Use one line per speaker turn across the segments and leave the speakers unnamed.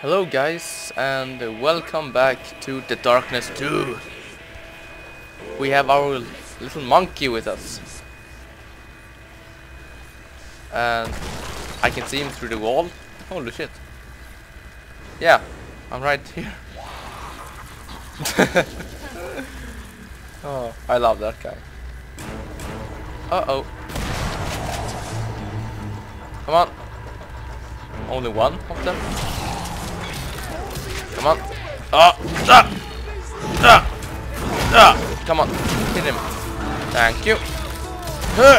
Hello guys and welcome back to The Darkness 2. We have our little monkey with us. And I can see him through the wall. Holy shit. Yeah, I'm right here. oh, I love that guy. Uh-oh. Come on. Only one of them? Come on. Ah! Ah! Ah! Ah! Come on. Hit him. Thank you. Huh.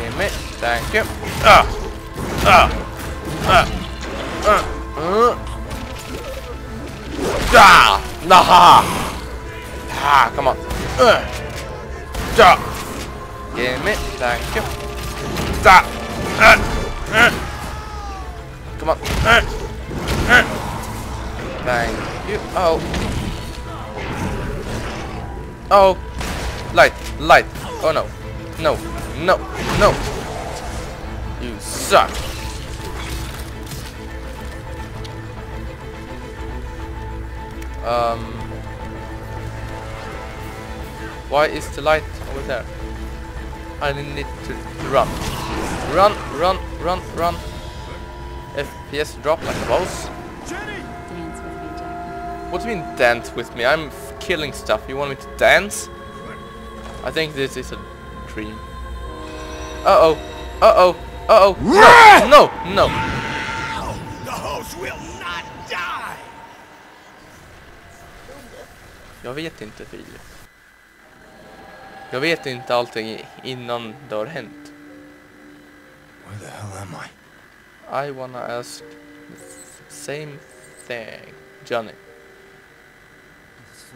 Hit me. Thank you. Ah! Ah! Ah! Ah! Uh. Ah! Naha! Ah! Come on. Uh. Ah! Give me. Thank you. Ah! Ah! Ah! Come on. Ah! Ah! You. Oh. Oh. Light. Light. Oh no. No. No. No. You suck. Um. Why is the light over there? I need to run. Run, run, run, run. FPS drop like a boss.
Dance with me, Jackie.
What do you mean dance with me? I'm f- killing stuff. You want me to dance? I think this is a dream. Uh oh. Uh oh. Uh oh. No. No. No.
The host will not die!
Jag vet inte Filip. Jag vet inte allting innan det har hänt.
Where the hell am I?
I wanna ask the same thing. Johnny.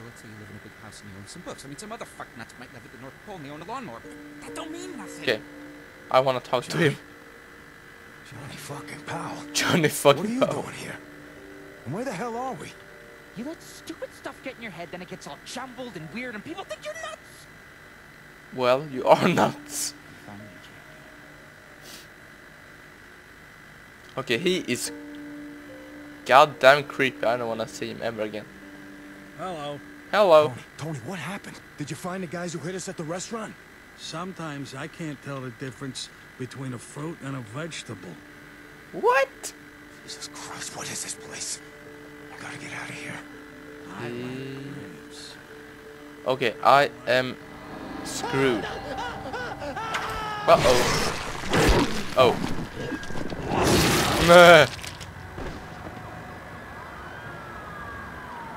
So let's say you live in a big house and you own some books. I mean, some other fuck nuts might live at the North Pole and they own a lawnmower, but that don't mean nothing.
Okay. I wanna talk to him.
Johnny fucking Powell.
Johnny fucking Powell.
What
fucking
are you
Powell.
doing here? And where the hell are we?
You let stupid stuff get in your head, then it gets all jumbled and weird, and people think you're nuts.
Well, you are nuts. Okay, he is goddamn creepy. I don't wanna see him ever again.
Hello.
Hello.
Tony, Tony, what happened? Did you find the guys who hit us at the restaurant?
Sometimes I can't tell the difference between a fruit and a vegetable.
What?
Jesus Christ, what is this place? I gotta get out of here.
I like
Mm.
grapes.
Okay, I am screwed. Uh oh. Oh. Meh.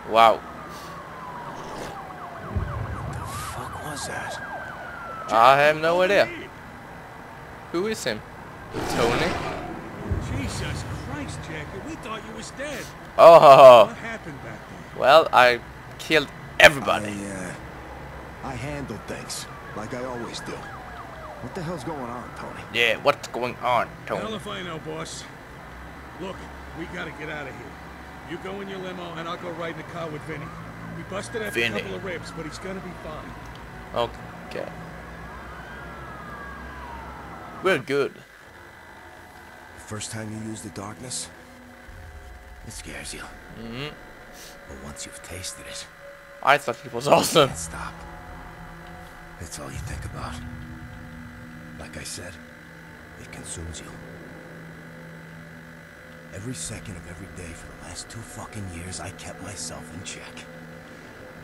Wow.
The fuck was that?
I have no idea. Who is him? Tony?
Jesus Christ, Jackie, we thought you was dead.
Oh.
What happened back there?
Well, I killed everybody.
I, uh, I handle things like I always do. What the hell's going on, Tony?
Yeah, what's going on,
Hell
Tony?
if I know, boss. Look, we gotta get out of here. You go in your limo and I'll go ride in the car with Vinny. We busted up
Vinny.
a couple of ribs, but he's gonna be fine.
Okay. We're good.
First time you use the darkness, it scares you.
hmm
But once you've tasted it,
I thought it was awesome.
can't stop. It's all you think about. Like I said, it consumes you. Every second of every day for the last two fucking years, I kept myself in check.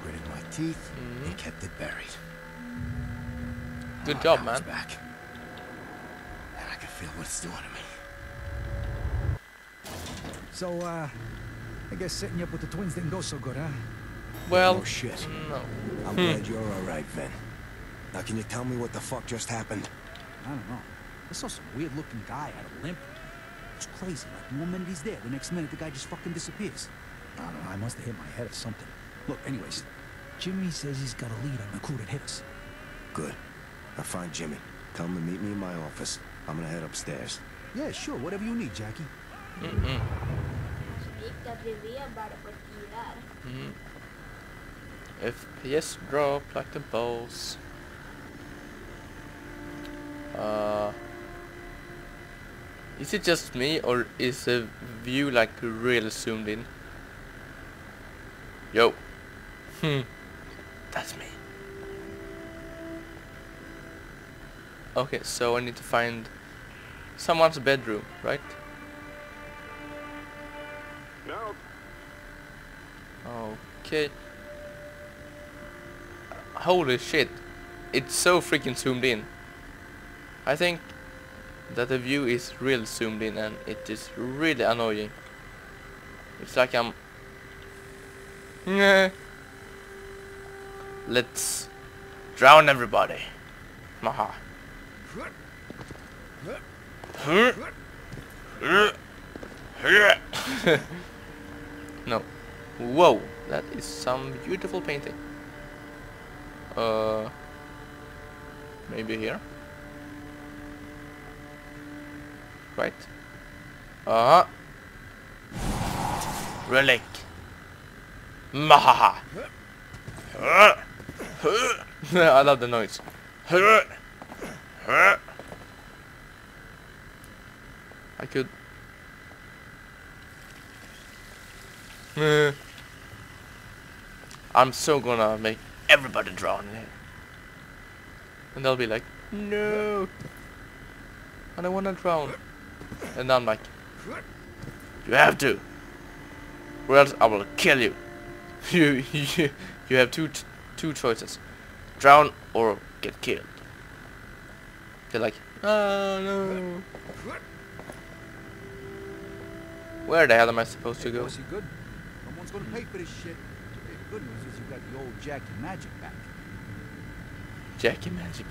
Gritted my teeth and kept it buried.
Good
Now
job, man.
Back. And I can feel what it's doing to me.
So, uh, I guess setting you up with the twins didn't go so good, huh?
Well,
oh, shit.
no.
I'm glad you're all right, Vin. Now, can you tell me what the fuck just happened?
I don't know. I saw some weird-looking guy had a limp. It's crazy. Like, one minute he's there, the next minute the guy just fucking disappears. I don't know. I must have hit my head or something. Look, anyways, Jimmy says he's got a lead on the crew that hit us.
Good. Now find Jimmy. Tell him to meet me in my office. I'm gonna head upstairs.
Yeah, sure. Whatever you need, Jackie.
Givär.
Mm. FPS drop like the balls. Uh, Is it just me or is the view like really zoomed in? Yo. Hmm. That's me. Okay, so I need to find someone's bedroom, right?
No.
Okay. Holy shit. It's so freaking zoomed in. I think that the view is real zoomed in and it is really annoying. It's like I'm... Nah. Let's drown everybody. Maha. no. Whoa, that is some beautiful painting. Uh, maybe here. Right. Uh huh. Relic. Mahaha. I love the noise. I could. I'm so gonna make everybody drown in it. And they'll be like, no. I don't wanna drown. And I'm like, you have to. Or else I will kill you. you, you, you have two, two choices. Drown or get killed. They're like, oh no. Where the hell am I supposed to go?
Was he good? Someone's gonna pay for this shit. The good news is you got the old Jackie magic back.
Jackie Magic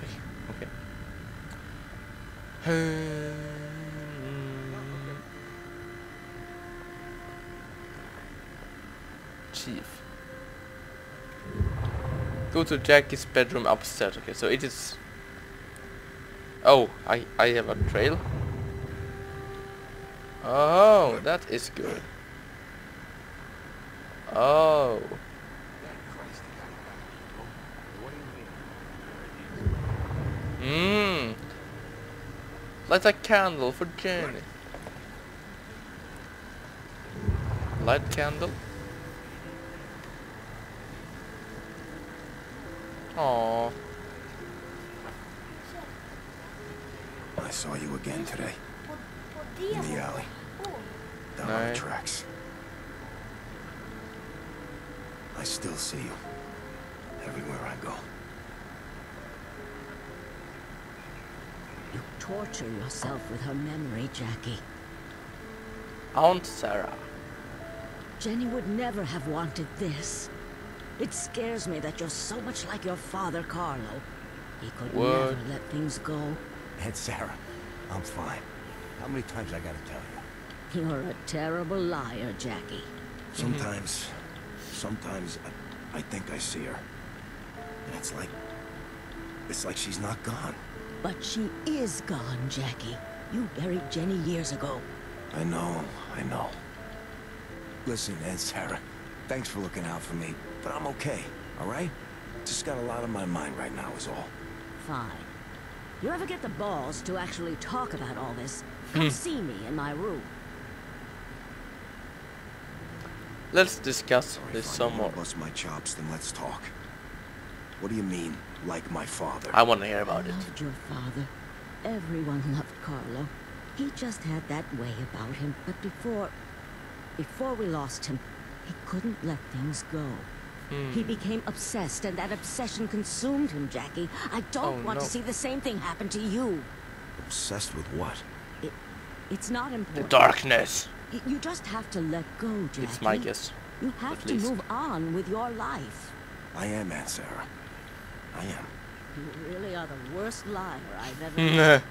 Okay. Hmm. Chief. Go to Jackie's bedroom upstairs. Okay, so it is. Oh, I I have a trail. Oh, that is good. Oh. Mmm. Light a candle for Jenny. Light candle. Aww.
I saw you again today.
På, på det
In the alley.
Oh,
Down on the tracks. I still see you. Everywhere I go.
You torture yourself with her memory, Jackie.
Aunt Sarah.
Jenny would never have wanted this. It scares me that you're so much like your father, Carlo. He could
What?
never let things go.
Aunt Sarah, I'm fine. How many times I gotta tell you?
You're a terrible liar, Jackie.
Sometimes, sometimes I, I think I see her. And it's like, it's like she's not gone.
But she is gone, Jackie. You buried Jenny years ago.
I know, I know. Listen, Aunt Sarah, thanks for looking out for me, but I'm okay, all right? Just got a lot on my mind right now is all.
Fine. You ever get the balls to actually talk about all this? Hmm. Come see me in my room.
Let's discuss
Or
this
if I
some more.
bust my chops, then let's talk. What do you mean, like my father?
I want to hear
I
about it.
loved your father. Everyone loved Carlo. He just had that way about him. But before... Before we lost him, he couldn't let things go.
Hmm.
He became obsessed, and that obsession consumed him, Jackie. I don't
Oh,
want
no.
to see the same thing happen to you.
Obsessed with what?
It, It's not important.
The
darkness. You just have to let go, Jackie.
It's my guess.
You have to
least.
move on with your life.
I am, Aunt Sarah. I am.
You really are the worst liar I've ever met.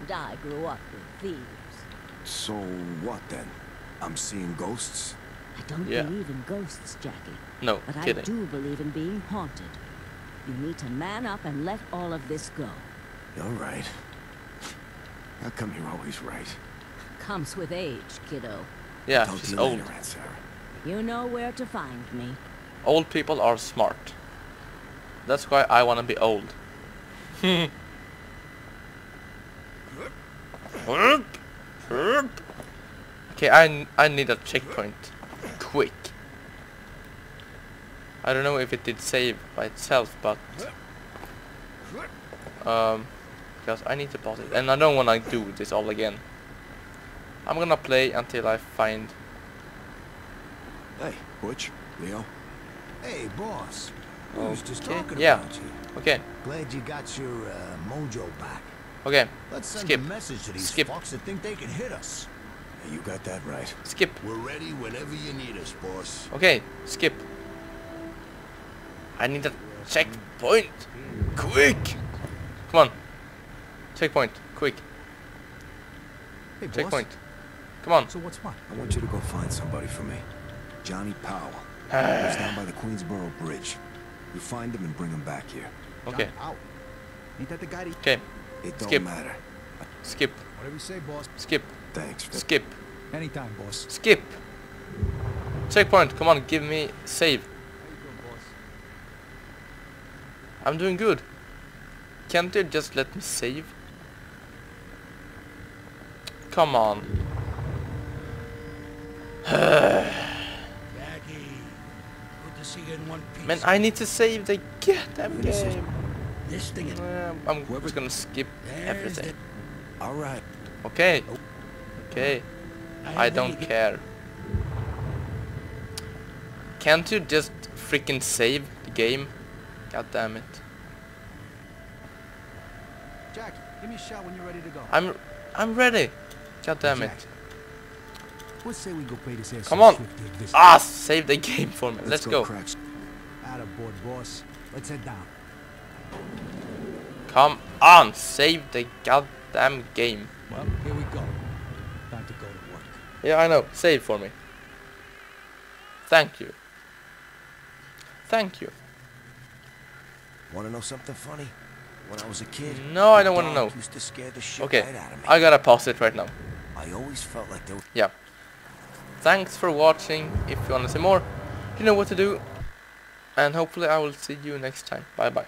And I grew up with thieves.
So what then? I'm seeing ghosts?
I don't
Yeah.
believe in ghosts, Jackie.
No,
But I do believe in being haunted. You need to man up and let all of this go.
You're right. How come you're always right?
Comes with age, kiddo.
Yeah,
Talk to
she's
you
old.
later, Sarah.
You know where to find me.
Old people are smart. That's why I want to be old. Okay, I, I need a checkpoint. Quick. I don't know if it did save by itself, but... Um, because I need to pause it. And I don't want to do this all again. I'm gonna play until I find...
Hey, Butch, Leo.
Hey, boss. We was just
Okay,
talking
yeah.
about you.
Okay,
Glad you got your uh, mojo back.
okay,
Let's send
Skip.
a message to these
Skip.
fucks that think they can hit us.
You got that right.
skip.
We're ready whenever you need us, boss.
Okay, skip. I need a checkpoint. Quick! Come on. Checkpoint, quick.
Hey, boss.
Checkpoint. Come on.
So what's what?
I want you to go find somebody for me. Johnny Powell. Lives down by the Queensboro Bridge. You find him and bring him back here.
Okay,
Ow. Ain't that the guy that...
okay.
It don't
Skip.
matter.
Skip,
Whatever you say, boss.
skip,
Thanks. For
skip,
Anytime, boss.
skip. Checkpoint, come on, give me save. I'm doing good. Can't you just let me save? Come on.
Jackie, good to see you in one piece.
Man, I need to save the goddamn game.
This thing.
Uh, I'm just gonna skip everything.
All right.
Okay. Okay. I don't care. Can't you just freaking save the game? God damn it.
Jack, give me a shot when you're ready to go.
I'm I'm ready. God damn it.
Let's say we go pay this ass
Come on. Ah, save the game for me. Let's, go.
Crack.
Attaboy, boss. Let's head down.
Come on, save the goddamn game.
Well, here we go. Time to go to work.
Yeah, I know. Save for me. Thank you. Thank you.
Want to know something funny? When I was a kid,
No, I don't wanna know.
Used to scare the shit
Okay,
right out of me.
I gotta pause it right now.
I always felt like there.
Yeah. Thanks for watching. If you wanna see more, you know what to do. And hopefully I will see you next time. Bye bye.